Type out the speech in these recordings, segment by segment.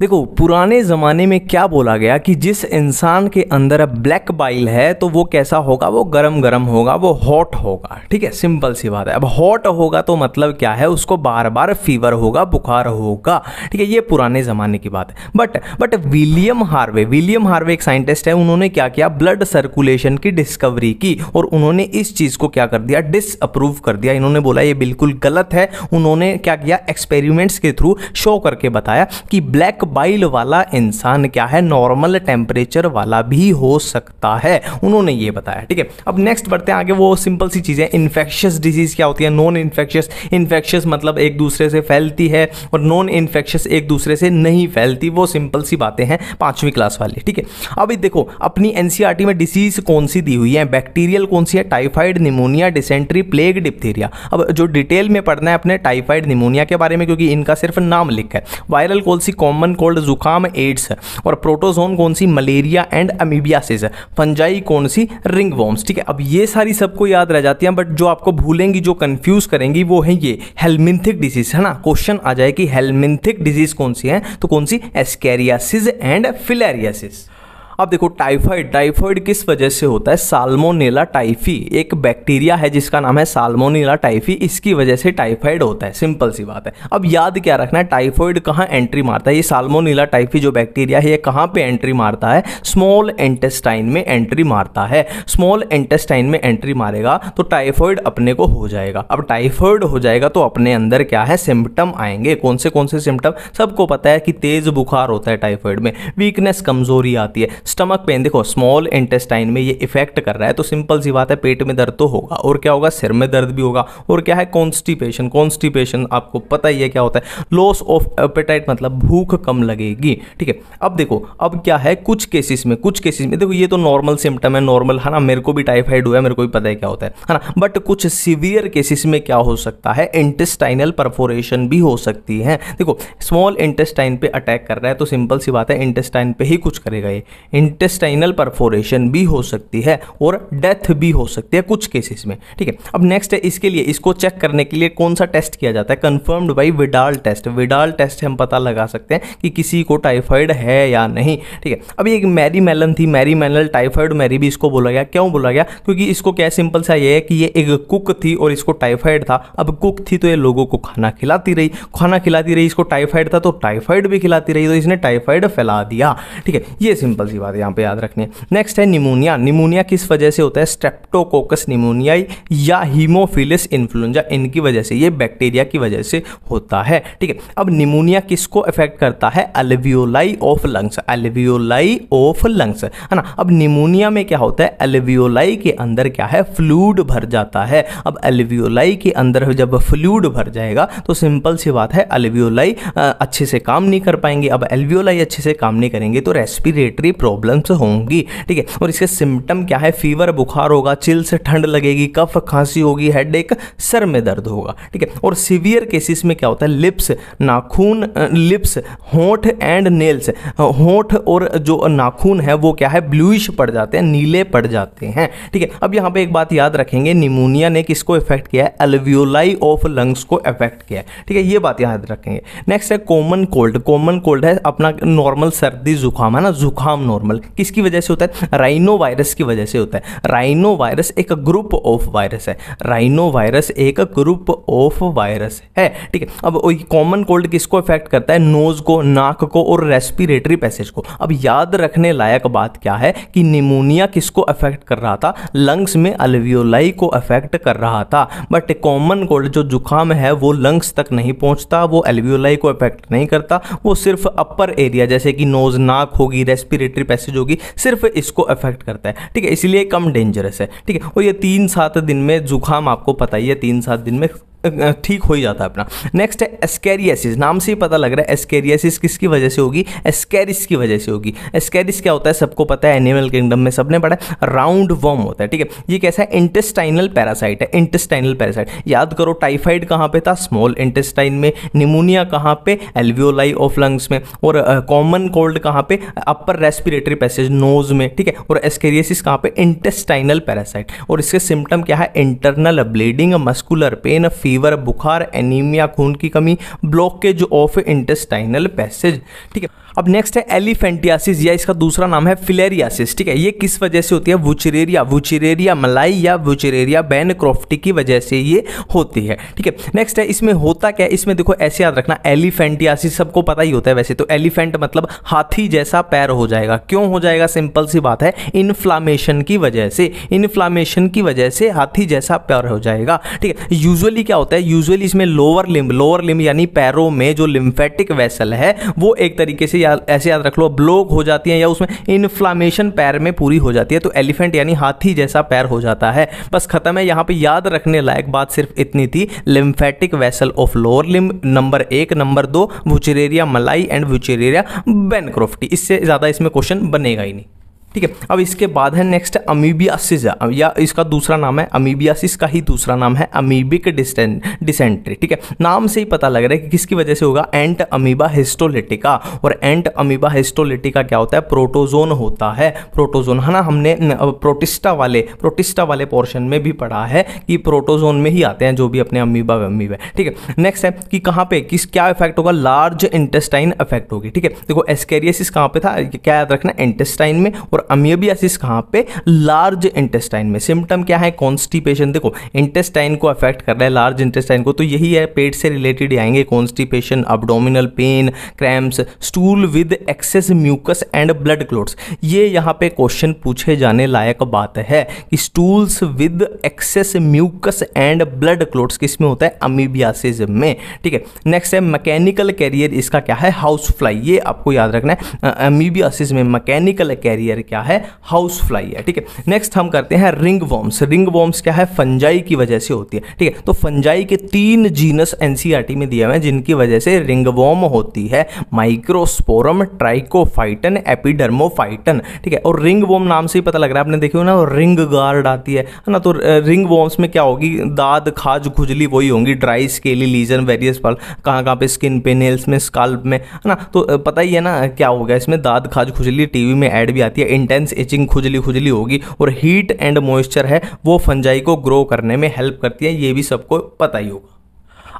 देखो, पुराने ज़माने में क्या बोला गया कि जिस इंसान के अंदर ब्लैक बाइल है तो वो कैसा होगा? वो गरम गरम होगा, वो हॉट होगा। ठीक है सिंपल सी बात है। अब हॉट होगा तो मतलब क्या है? उसको बार बार फीवर होगा, बुखार होगा। ठीक है, ये पुराने ज़माने की बात है। But but William Harvey William Harvey एक साइंटिस्ट है, उन्होंने क्या किया? ब्लड सर्कुलेशन की डिस्कवरी की और उन्होंने इस चीज़ को क्या कर दिया? डिसअप्रूव कर दिया। इन्होंने बोला, ये बिल्कुल गलत है। उन्होंने क्या किया? एक्सपेरिमेंट्स के थ्रू शो करके बताया कि ब्लैक बाइल वाला इंसान क्या है? नॉर्मल टेम्परेचर वाला भी हो सकता है। उन्होंने ये बताया, ठीक है? अब नेक्स्ट बढ़ते हैं आगे, वो सिंपल सी चीज़ें इन्फेक्शियस डिज़ीज़ क्या होती है? नॉन इन्फेक्शियस इन्फेक्शियस मतलब एक दूसरे से फैलती है और नॉन इन्फेक्शियस एक दूसरे से नहीं फैलती, वो सिंपल सी बातें हैं पांचवी क्लास वाली, ठीक है? अभी देखो, अपनी एनसीईआरटी में डिसीज कौन सी दी हुई है? बैक्टीरियल कौन सी है? Typhoid pneumonia dysentery plague diphtheria अब जो डिटेल में पढ़ना है अपने टाइफाइड निमोनिया के बारे में, क्योंकि इनका सिर्फ़ नाम लिखा है। वायरल कौन सी कॉमन कोल्ड जुकाम एड्स और प्रोटोजोन कौन सी? मलेरिया एंड अमीबियासिस फंजाई कौन सी? रिंग वॉम्स ठीक है, अब ये सारी सबको याद रह जाती हैं बट जो आपको भूलेंगी, जो कंफ्यूज करेंगी, वो है ये हेलमिंथिक डिज़ीज़ है ना? क्वेश्चन आ जाए कि हेलमिंथिक डिज़ीज़ कौन सी है? तो कौन सी? एस्केरियासिस एंड फिलेरियासिस अब देखो टाइफाइड टाइफाइड किस वजह से होता है? साल्मोनेला टाइफी एक बैक्टीरिया है जिसका नाम है साल्मोनेला टाइफी इसकी वजह से टाइफाइड होता है। सिंपल सी बात है। अब याद क्या रखना है? टाइफाइड कहाँ एंट्री मारता है? ये साल्मोनेला टाइफी जो बैक्टीरिया है, ये कहाँ पे एंट्री मारता है? स्मॉल इंटेस्टाइन में एंट्री मारता है। स्मॉल इंटेस्टाइन में एंट्री मारेगा तो टाइफाइड अपने को हो जाएगा। अब टाइफाइड हो जाएगा तो अपने अंदर क्या है? सिम्टम आएँगे। कौन से कौन से सिम्टम सबको पता है कि तेज बुखार होता है टाइफाइड में। वीकनेस कमज़ोरी आती है। स्टमक पेन, देखो स्मॉल इंटेस्टाइन में ये इफ़ेक्ट कर रहा है तो सिंपल सी बात है, पेट में दर्द तो होगा, और क्या होगा, सिर में दर्द भी होगा, और क्या है कॉन्स्टिपेशन कॉन्स्टिपेशन आपको पता ही है क्या होता है लॉस ऑफ़ एपेटाइट मतलब भूख कम लगेगी, ठीक है? अब देखो, अब क्या है, कुछ केसेस में, कुछ केसेस में, देखो, ये तो नॉर्मल सिम्टम है नॉर्मल है ना, मेरे को भी टाइफाइड हुआ है, मेरे को भी पता है क्या होता है है ना बट कुछ सीवियर केसेस में क्या हो सकता है इंटेस्टाइनल परफोरेशन भी हो सकती है, देखो स्मॉल इंटेस्टाइन पे अटैक कर रहा है तो सिंपल सी बात है इंटेस्टाइन पे ही कुछ करेगा ये इंटेस्टाइनल परफोरेशन भी हो सकती है और डेथ भी हो सकती है कुछ केसेस में, ठीक है? अब नेक्स्ट है, इसके लिए, इसको चेक करने के लिए कौन सा टेस्ट किया जाता है? Confirmed by Widal test Widal test हम पता लगा सकते हैं कि किसी को टाइफाइड है या नहीं, ठीक है? अभी एक मैरी मेलन थी मैरी मेलन टाइफाइड मैरी भी इसको बोला गया। क्यों बोला गया? क्योंकि इसको क्या सिंपल सा ये है कि ये एक कुक थी और इसको टाइफाइड था। अब कुक थी तो ये लोगों को खाना खिलाती रही। खाना खिलाती रही, इसको टाइफाइड था तो टाइफाइड भी खिलाती रही तो इसने टाइफाइड फैला दिया, ठीक है? ये सिंपल सी बात है यहाँ पे याद रखनी है। नेक्स्ट है निमोनिया। निमोनिया किस वजह से होता है? स्ट्रेप्टोकोकस निमोनिया या हीमोफिलिस इन्फ्लुएंजा इनकी वजह से, ये बैक्टीरिया की वजह से होता है। ठीक है? अब निमोनिया किसको अफेक्ट करता है? Alveoli of lungs alveoli of lungs है ना? अब निमोनिया में क्या होता है? एल्वियोलाई के अंदर क्या है? फ्लूड भर जाता है। अब एल्वियोलाई के अंदर जब फ्लूड भर जाएगा तो सिंपल सी बात है एल्वियोलाई अच्छे से काम नहीं कर पाएँगे। अब एल्वियोलाई अच्छे से काम नहीं करेंगे तो रेस्पिरेटरी प्रॉब्लम्स होंगी, ठीक है? और इसके सिम्टम क्या है? फीवर बुखार होगा चिल से ठंड लगेगी, कफ, खांसी होगी हेड सर में दर्द होगा, ठीक है? और सीवियर केसेस में क्या होता है? लिप्स नाखून लिप्स होंठ एंड नेल्स होंठ और जो नाखून है, वो क्या है? ब्लूइश पड़ जाते हैं, नीले पड़ जाते हैं, ठीक है? अब यहाँ पे एक बात याद रखेंगे निमोनिया ने किसको इफ़ेक्ट किया है? एल्वियोलाई ऑफ़ लंग्स को इफ़ेक्ट किया है, ठीक है? ये बात याद रखेंगे। नेक्स्ट है कॉमन कोल्ड कॉमन कोल्ड है अपना नॉर्मल सर्दी, जुकाम, है ना? जुकाम नॉर्मल किसकी वजह से होता है? राइनो वायरस की वजह से होता है। राइनो वायरस एक ग्रुप ऑफ़ वायरस है। राइनो वायरस एक ग्रुप ऑफ़ वायरस है। ठीक है? अब कॉमन कोल्ड किसको इफ़ेक्ट करता है? नोज़ को, नाक को और रेस्पिरेटरी पैसेज को। अब याद रखने लायक बात क्या है कि निमोनिया किसको अफेक्ट कर रहा था? लंग्स में अल्वियोलाई को अफेक्ट कर रहा था। बट कॉमन कोल्ड जो जुकाम है, वो लंग्स तक नहीं पहुँचता, वो एल्वियोलाई को अफेक्ट नहीं करता। वो सिर्फ़ अपर एरिया जैसे कि नोज़ नाक होगी रेस्पिरेटरी पैसेज होगी, सिर्फ़ इसको अफेक्ट करता है। ठीक है, इसलिए कम डेंजरस है। ठीक है, और ये तीन सात दिन में जुकाम आपको पता ही है, तीन सात दिन में ठीक हो ही जाता है अपना। नेक्स्ट है एस्केरियासिस नाम से ही पता लग रहा है एस्केरियसिस किसकी वजह से होगी? एस्केरिस की वजह से होगी। एस्केरिस क्या होता है? सबको पता है एनिमल किंगडम में सबने पढ़ा है राउंड वर्म होता है, ठीक है? ये कैसा है? इंटेस्टाइनल पैरासाइट है इंटेस्टाइनल पैरासाइट याद करो टाइफाइड कहाँ पे था? स्मॉल इंटेस्टाइन में। निमोनिया कहाँ पे? एल्वियोलाई ऑफ़ लंग्स में। और कॉमन कोल्ड कहाँ पे? अपर रेस्पिरेटरी पैसेज नोज़ में, ठीक है? और एस्केरियसिस कहाँ पे? इंटेस्टाइनल पैरासाइट और इसके सिम्टम क्या है? Internal bleeding muscular pain fever बुखार एनीमिया खून की कमी ब्लॉकेज ऑफ़ इंटेस्टाइनल पैसेज। ठीक है? अब नेक्स्ट है एलिफेंटियासिस या इसका दूसरा नाम है फिलेरियासिस ठीक है? ये किस वजह से होती है? वुचरेरिया वुचरेरिया मलाई या वुचरेरिया बैन क्रॉफ्टी की वजह से ये होती है, ठीक है? नेक्स्ट है, इसमें होता क्या है? इसमें देखो, ऐसे याद रखना एलिफेंटियासिस सबको पता ही होता है वैसे तो एलिफेंट मतलब हाथी जैसा पैर हो जाएगा। क्यों हो जाएगा? सिंपल सी बात है इन्फ्लामेशन की वजह से इन्फ्लामेशन की वजह से हाथी जैसा पैर हो जाएगा, ठीक है? यूजुअली क्या होता है? यूजुअली इसमें लोअर लिम्ब लोअर लिम्ब यानी पैरों में जो लिम्फेटिक वेसल है, वो एक तरीके से ऐसे याद रख लो, ब्लॉक हो जाती है या उसमें इन्फ्लामेशन पैर में पूरी हो जाती है तो एलिफेंट यानी हाथी जैसा पैर हो जाता है। बस खत्म है, यहाँ पे याद रखने लायक बात सिर्फ़ इतनी थी lymphatic vessel of lower limb number एक नंबर दो Wuchereria malayi and Wuchereria bancrofti इससे ज़्यादा इसमें क्वेश्चन बनेगा ही नहीं। ठीक है? अब इसके बाद है नेक्स्ट अमीबियासिस या इसका दूसरा नाम है अमीबियासिस का ही दूसरा नाम है अमीबिक डिसेंट्री ठीक है? नाम से ही पता लग रहा है कि किसकी वजह से होगा? Entamoeba histolytica. और एंट अमीबा हिस्टोलिटिका क्या होता है? प्रोटोजोन होता है। प्रोटोजोन, है ना? हमने प्रोटिस्टा वाले प्रोटिस्टा वाले पोर्शन में भी पढ़ा है कि प्रोटोजोन में ही आते हैं जो भी अपने अमीबा अमीबा ठीक है? नेक्स्ट है कि कहाँ पे, किस, क्या इफ़ेक्ट होगा? लार्ज इंटेस्टाइन इफ़ेक्ट होगी, ठीक है? देखो एस्केरियसिस कहाँ पे था? क्या याद रखना इंटेस्टाइन में और अमियोबियासिस कहाँ पे? लार्ज इंटेस्टाइन में। सिम्टम क्या है? कॉन्स्टिपेशन। देखो, इंटेस्टाइन को अफेक्ट कर रहा है लार्ज इंटेस्टाइन को तो यही है, पेट से रिलेटेड आएँगे। Constipation abdominal pain cramps stool with excess mucus and blood clots ये यहाँ पे क्वेश्चन पूछे जाने लायक बात है कि stools with excess mucus and blood clots किसमें होता है? अमीबियासिस में। ठीक है नेक्स्ट है मैकेनिकल कैरियर इसका क्या है? हाउस फ्लाई ये आपको याद रखना है। अमीबियासिस में मैकेनिकल कैरियर क्या है? हाउस फ्लाई है, ठीक है? नेक्स्ट हम करते हैं रिंग वॉर्म्स रिंग वॉर्म्स क्या है? फंजाई की वजह से होती है, ठीक है? तो फंजाई के तीन जीनस एनसीईआरटी में दिए हुए हैं, जिनकी वजह से रिंग वॉर्म होती है। माइक्रोस्पोरम ट्राइकोफाइटन एपिडर्मोफाइटन ठीक है? और रिंग वॉर्म नाम से ही पता लग रहा है, आपने देखिए ना? रिंग गार्ड आती है ना? तो रिंग वॉर्म्स में क्या होगी? दाद खाज, खुजली, वही होंगी। ड्राई स्केली लीजन वेरियस पल कहाँ कहाँ पे? स्किन पे नेल्स में स्काल्प में, है ना? तो पता ही है ना, क्या होगा इसमें? दाद खाज, खुजली टीवी में एड भी आती है। इंटेंस इचिंग खुजली खुजली होगी और हीट एंड मॉइस्चर है, वो फंजाई को ग्रो करने में हेल्प करती है, ये भी सबको पता ही होगा।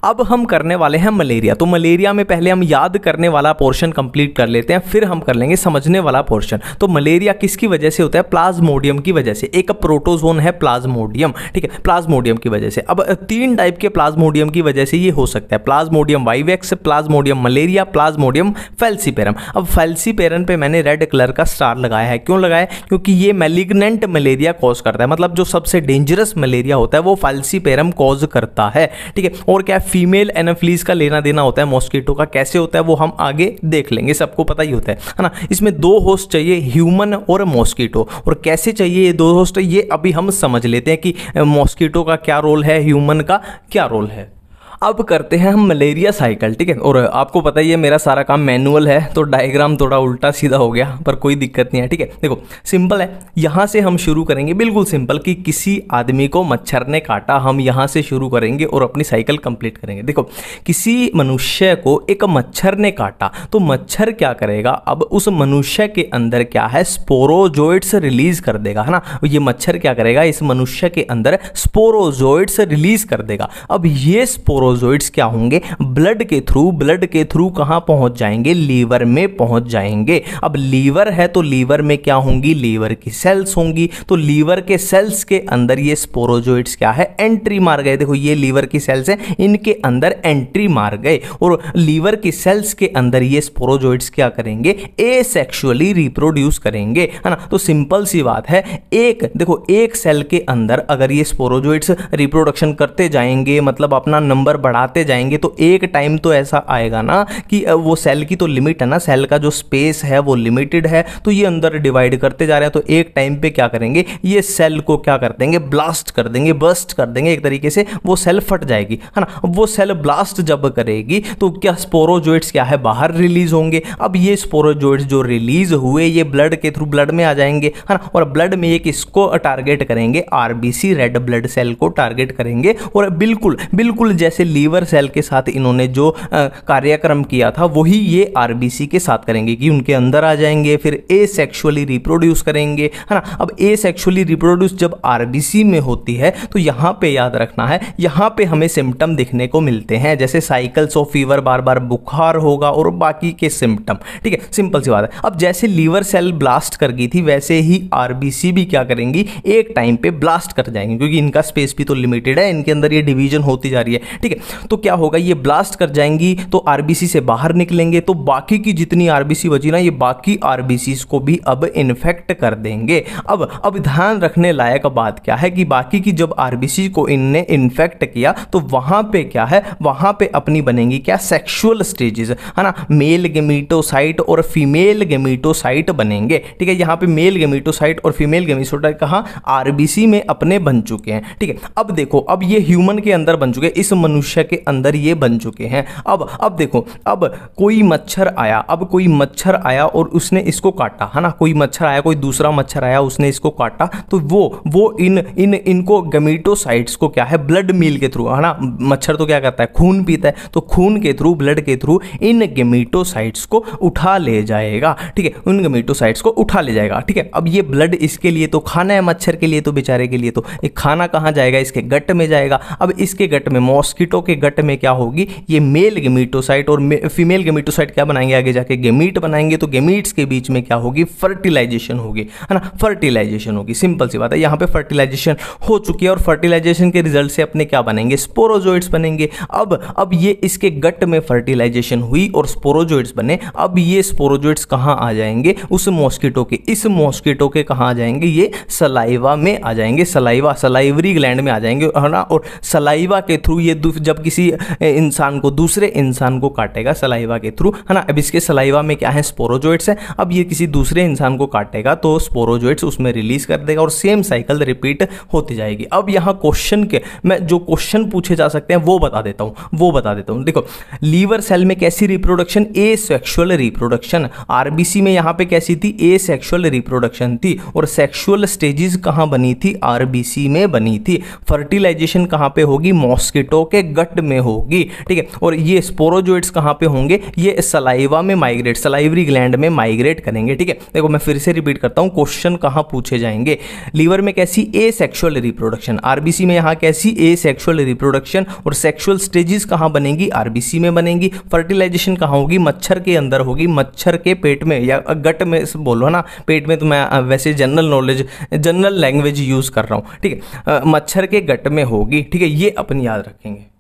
अब हम करने वाले हैं मलेरिया। तो मलेरिया में पहले हम याद करने वाला पोर्शन कंप्लीट कर लेते हैं, फिर हम कर लेंगे समझने वाला पोर्शन। तो मलेरिया किसकी वजह से होता है? प्लाज्मोडियम की वजह से। एक प्रोटोजोन है प्लाज्मोडियम, ठीक है? प्लाज्मोडियम की वजह से। अब तीन टाइप के प्लाज्मोडियम की वजह से ये हो सकता है। Plasmodium vivax, Plasmodium malariae, Plasmodium falciparum. अब फेल्सीपेरम पे मैंने रेड कलर का स्टार लगाया है। क्यों लगाया? क्योंकि ये मेलिग्नेंट मलेरिया कॉज करता है। मतलब जो सबसे डेंजरस मलेरिया होता है, वो फेल्सीपेरम कॉज करता है, ठीक है? और क्या फीमेल एनाफ्लीज का लेना देना होता है मॉस्किटो का, कैसे होता है वो हम आगे देख लेंगे, सबको पता ही होता है है ना? इसमें दो होस्ट चाहिए ह्यूमन और मॉस्किटो और कैसे चाहिए ये दो होस्ट ये अभी हम समझ लेते हैं कि मॉस्किटो का क्या रोल है ह्यूमन का क्या रोल है। अब करते हैं हम मलेरिया साइकिल, ठीक है? और आपको पता ही है, मेरा सारा काम मैनुअल है तो डायग्राम थोड़ा उल्टा सीधा हो गया, पर कोई दिक्कत नहीं है, ठीक है? देखो, सिंपल है, यहाँ से हम शुरू करेंगे, बिल्कुल सिंपल, कि किसी आदमी को मच्छर ने काटा, हम यहाँ से शुरू करेंगे और अपनी साइकिल कंप्लीट करेंगे। देखो, किसी मनुष्य को एक मच्छर ने काटा तो मच्छर क्या करेगा? अब उस मनुष्य के अंदर क्या है? स्पोरोजोइड्स रिलीज़ कर देगा, है ना? ये मच्छर क्या करेगा? इस मनुष्य के अंदर स्पोरोजोइड्स रिलीज़ कर देगा। अब ये स्पोरो स्पोरोजोइड्स क्या होंगे? ब्लड के थ्रू, ब्लड के थ्रू कहाँ पहुँच जाएँगे? लीवर में पहुँच जाएँगे। अब लीवर है तो लीवर में क्या होंगी? लीवर की सेल्स होंगी। तो लीवर के सेल्स के अंदर ये स्पोरोजोइड्स क्या है? एंट्री मार गए। देखो, ये लीवर की सेल्स है, इनके अंदर एंट्री मार गए। और लीवर की सेल्स के अंदर ये स्पोरोजोइड्स क्या करेंगे? ए सेक्शुअली रिप्रोड्यूस करेंगे, है ना? तो सिंपल सी बात है, एक, देखो, एक सेल के अंदर अगर ये स्पोरोजोइड्स रिप्रोडक्शन करते जाएँगे मतलब अपना नंबर बढ़ाते जाएँगे तो एक टाइम तो ऐसा आएगा ना कि वो सेल की तो लिमिट है ना सेल का जो स्पेस है वो लिमिटेड है तो ये अंदर डिवाइड करते जा रहे हैं तो एक टाइम पे क्या करेंगे, ये सेल को क्या कर देंगे ब्लास्ट कर देंगे बस्ट कर देंगे, एक तरीके से वो सेल फट जाएगी, है ना? वो सेल ब्लास्ट जब करेगी तो क्या स्पोरोजोइड्स क्या है, बाहर रिलीज़ होंगे। अब ये स्पोरोजोइड्स जो रिलीज़ हुए, ये ब्लड के थ्रू ब्लड में आ जाएँगे, है ना? और ब्लड में ये किसको टारगेट करेंगे आरबीसी रेड ब्लड सेल को टारगेट करेंगे, और बिल्कुल बिल्कुल जैसे लीवर सेल के साथ इन्होंने जो कार्यक्रम किया था, वही ये आरबीसी के साथ करेंगे कि उनके अंदर आ जाएँगे, फिर ए सेक्शुअली रिप्रोड्यूस करेंगे, है ना? अब ए सेक्शुअली रिप्रोड्यूस जब आरबीसी में होती है तो यहाँ पे याद रखना है, यहाँ पे हमें सिम्टम दिखने को मिलते हैं, जैसे साइकिल्स ऑफ़ फीवर बार बार बुखार होगा और बाकी के सिम्टम ठीक है? सिंपल सी बात है। अब जैसे लीवर सेल ब्लास्ट कर गई थी, वैसे ही आरबीसी भी क्या करेंगी, एक टाइम पे ब्लास्ट कर जाएँगे, क्योंकि इनका स्पेस भी तो लिमिटेड है, इनके अंदर ये डिवीज़न होती जा रही है, ठीक है? तो क्या होगा? ये ब्लास्ट कर जाएँगी तो आरबीसी से बाहर निकलेंगे। तो बाकी की जितनी आरबीसी बची ना, ये बाकी आरबीसी को भी अब इन्फेक्ट कर देंगे। अब अब ध्यान रखने लायक बात क्या है कि बाकी की जब आरबीसी को इनने इन्फेक्ट किया तो वहाँ पे क्या है? वहाँ पे अपनी बनेंगी क्या? सेक्सुअल स्टेजेस है ना? मेल गेमीटोसाइट और फीमेल गेमीटोसाइट बनेंगे। ठीक है, यहाँ पे मेल गेमीटोसाइट और फीमेल गेमीटोसाइट कहा? आरबीसी में अपने बन चुके हैं। ठीक है, अब देखो, अब ये ह्यूमन के अंदर बन चुके इस मनुष्य के अंदर ये बन चुके हैं। अब अब देखो, अब कोई मच्छर आया, अब कोई मच्छर आया और उसने इसको काटा, है ना? कोई मच्छर आया, कोई दूसरा मच्छर आया, उसने इसको काटा तो वो वो इन इन, इनको गमीटोसाइट्स को क्या है? ब्लड मील के थ्रू है ना? मच्छर तो क्या करता है? खून पीता है। तो खून के थ्रू ब्लड के थ्रू इन गेमीटोसाइट्स को उठा ले जाएगा, ठीक है? उन गमीटोसाइट्स को उठा ले जाएगा, ठीक है? अब ये ब्लड इसके लिए तो खाना है, मच्छर के लिए तो बेचारे के लिए तो। खाना कहाँ जाएगा? इसके गट में जाएगा। अब इसके गट में मॉस्किटो के गट में क्या होगी? ये मेल गेमीटोसाइट और फीमेल गेमीटोसाइट क्या बनाएँगे? आगे जाके गेमीट बनाएँगे तो गेमीट्स के बीच में क्या होगी? फर्टिलाइजेशन होगी, है ना? फर्टिलाइजेशन होगी, सिंपल सी बात है। यहाँ पे फर्टिलाइजेशन हो चुकी है और फर्टिलाइजेशन के रिज़ल्ट से अपने क्या बनेंगे? स्पोरोजोइड्स बनेंगे। अब अब ये इसके गट में फर्टिलाइजेशन हुई और स्पोरोजोइड्स बने। अब ये स्पोरोजोइड्स कहाँ आ जाएँगे? उस मॉस्किटो के, इस मॉस्किटो के कहाँ आ जाएँगे? ये सलाइवा में आ जाएँगे। सलाइवा, सलाइवरी ग्लैंड में आ जाएँगे, है ना? और सलाइवा के थ्रू ये जब किसी इंसान को, दूसरे इंसान को काटेगा सलाइवा के थ्रू, है ना? अब इसके सलाइवा में क्या है? स्पोरोजोइड्स है। अब ये किसी दूसरे इंसान को काटेगा तो स्पोरोजोइड्स उसमें रिलीज़ कर देगा और सेम साइकिल रिपीट होती जाएगी। अब यहाँ क्वेश्चन के, मैं जो क्वेश्चन पूछे जा सकते हैं वो बता देता हूँ, वो बता देता हूँ। देखो, लीवर सेल में कैसी रिप्रोडक्शन? Asexual reproduction. आरबीसी में यहाँ पे कैसी थी? ए सेक्शुअल रिप्रोडक्शन थी। और सेक्शुअल स्टेजेस कहाँ बनी थी? आरबीसी में बनी थी। फर्टिलाइजेशन कहाँ पे होगी? मॉस्किटो के गट में होगी, ठीक है? और ये स्पोरोजोइड्स कहाँ पे होंगे? ये सलाइवा में माइग्रेट सलाइवरी ग्लैंड में माइग्रेट करेंगे, ठीक है? देखो, मैं फिर से रिपीट करता हूँ क्वेश्चन कहाँ पूछे जाएँगे? लीवर में कैसी ए सेक्शुअल रिप्रोडक्शन आरबीसी में यहाँ कैसी ए सेक्शुअल रिप्रोडक्शन और सेक्शुअल स्टेजेस कहाँ बनेंगी? आरबीसी में बनेंगी। फर्टिलाइजेशन कहाँ होगी? मच्छर के अंदर होगी। मच्छर के पेट में, या गट में बोलो ना, पेट में तो मैं वैसे general knowledge general language use कर रहा हूँ, ठीक है? मच्छर के गट में होगी, ठीक है? ये अपन याद रखेंगे।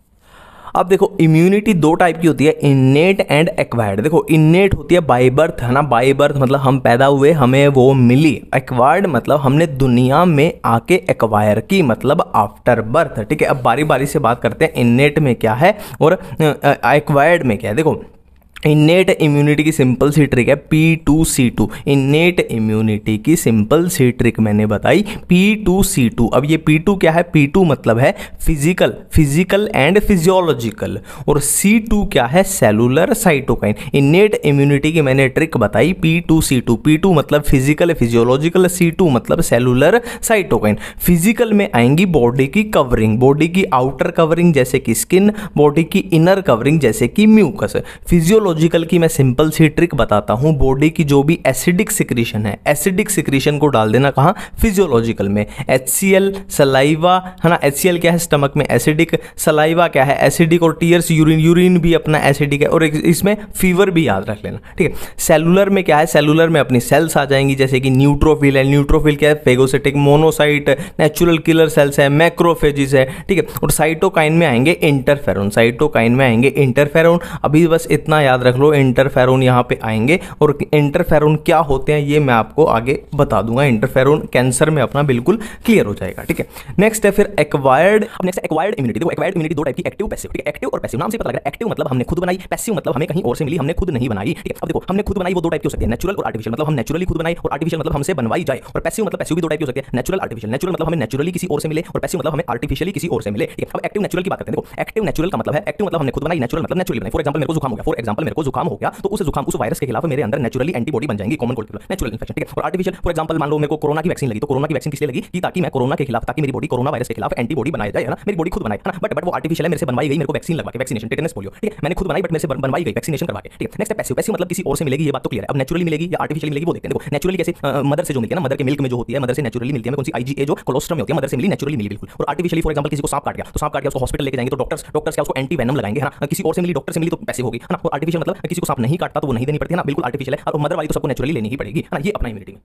अब देखो इम्यूनिटी दो टाइप की होती है इन्नेट एंड एक्वायर्ड देखो इन्नेट होती है बाई बर्थ है ना? बाई बर्थ मतलब हम पैदा हुए, हमें वो मिली। एक्वायर्ड मतलब हमने दुनिया में आके एक्वायर की मतलब आफ्टर बर्थ ठीक है, अब बारी बारी से बात करते हैं इन्नेट में क्या है और एक्वायर्ड में क्या है। देखो इन्नेट इम्यूनिटी की सिंपल सी ट्रिक है P two C two innate immunity की सिंपल सी ट्रिक मैंने बताई पी टू सी टू अब ये पी टू क्या है? पी टू मतलब है फ़िज़िकल फ़िज़िकल एंड फिजियोलॉजिकल और सी टू क्या है? सेलुलर साइटोकाइन इन्नेट इम्यूनिटी की मैंने ट्रिक बताई P two C two P two मतलब फ़िज़िकल फिजियोलॉजिकल सी टू मतलब सेलुलर साइटोकाइन फ़िज़िकल में आएँगी बॉडी की कवरिंग बॉडी की आउटर कवरिंग जैसे कि स्किन बॉडी की इनर कवरिंग जैसे कि म्यूकस फिजियोलॉजी फिजियोलॉजिकल की मैं सिंपल सी ट्रिक बताता हूँ बॉडी की जो भी एसिडिक सिक्रीशन है एसिडिक सिक्रीशन को डाल देना कहाँ? फिजियोलॉजिकल में। एच सी एल सलाइवा है ना? एच क्या है? स्टमक में एसिडिक सलाइवा क्या है? एसिडिक और टीयर्स यूरिन यूरिन भी अपना एसिडिक है। और इसमें फीवर भी याद रख लेना, ठीक है? सेलुलर में क्या है? सेलुलर में अपनी सेल्स आ जाएँगी, जैसे कि न्यूट्रोफिल है। न्यूट्रोफिल क्या है? Phagocytic monocyte natural killer cells है मैक्रोफेजिस है, ठीक है? और साइटोकाइन में आएँगे इंटरफेरोन साइटोकाइन में आएँगे इंटरफेरोन अभी बस इतना याद याद रख लो इंटरफेरोन यहाँ पे आएँगे। और इंटरफेरोन क्या होते हैं, ये मैं आपको आगे बता दूँगा। इंटरफेरोन कैंसर में अपना बिल्कुल क्लियर हो जाएगा, ठीक है? नेक्स्ट है फिर एक्वायर्ड नेक्स्ट एक्वायर्ड इम्यूनिटी देखो एक्वायर्ड इम्यूनिटी दो टाइप की एक्टिव पैसिव ठीक है? एक्टिव और पैसिव नाम से पता लग रहा है। एक्टिव मतलब हमने खुद बनाई पैसिव मतलब हमें कहीं और से मिली, हमने खुद नहीं बनाई, ठीक है? अब देखो, हमने खुद बनाई वो दो टाइप की हो सकती है। नेचुरल और आर्टिफिशियल मतलब हम नेचुरली खुद बनाई और आर्टिफिशियल मतलब हमसे बनवाई जाए। और पैसिव मतलब पैसिव भी दो टाइप की हो सकती है। नेचुरल आर्टिफिशियल नेचुरल मतलब हमें नेचुरली किसी और से मिले और पैसिव मतलब हमें आर्टिफिशियली किसी और से मिले अब एक्टिव नेचुरल की बात करते हैं। देखो एक्टिव नेचुरल का मतलब है एक्टिव मतलब हमने खुद बनाई नेचुरल मतलब नेचुरली बनाई। फॉर एग्जांपल मेरे को जुकाम हो गया। फॉर एग्जांपल मेरे को जुकाम हो गया तो उस जुकाम, उस वायरस के खिलाफ मेरे अंदर नेचुरली एंटीबॉडी बन जाएँगी कॉमन कोल्ड नेचुरल इन्फेक्शन ठीक है? और आर्टिफिशियल फॉर एग्जांपल मान लो मेरे को कोरोना की वैक्सीन लगी तो कोरोना की वैक्सीन किस लगी? कि ताकि मैं कोरोना के खिलाफ, ताकि मेरी बॉडी कोरोना वायरस के खिलाफ एंटीबॉडी बनाया जाए ना? मेरी बॉडी खुद बनाए ना? बट बट वो आर्टिफिशियल है, मेरे से बनवाई गई, मेरे को वैक्सीन लगवा के वैक्सीनेशन टेटनस पोलियो ठीक है? मैंने खुद बनाई बट मेरे से बनवाई गई वैक्सीनेशन करवा के, ठीक है? नेक्स्ट पैसिव पैसिव मतलब किसी और से मिलेगी, ये बात तो क्लियर है। अब नेचुरली मिलेगी या आर्टिफिशियल मिलेगी, वो देखते हैं। नेचुरली कैसे मदर से जो मिलती है ना मदर के मिल्क में जो होती है मदर से नेचुरली मिलती है कौन सी आईजीए जो कोलोस्ट्रम में होती है मदर से मिली नेचुरली मिली, बिल्कुल। और आर्टिफिशियली फॉर एग्जांपल किसी को सांप काट गया तो सांप काट गया, उसको हॉस्पिटल लेके जाएँगे तो डॉक्टर्स डॉक्टर्स क्या, उसको एंटी वेनम लगाएँगे ना? किसी और से मिली डॉक्टर से मिली तो पैसे होगी, है ना? आर्टिफिशियल मतलब किसी को सांप नहीं काटता तो वो नहीं देनी पड़ती, है ना? बिल्कुल आर्टिफिशियल है। और मदर वाली तो सबको नेचुरली लेनी ही पड़ेगी ना? ये अपना इम्यूनिटी में।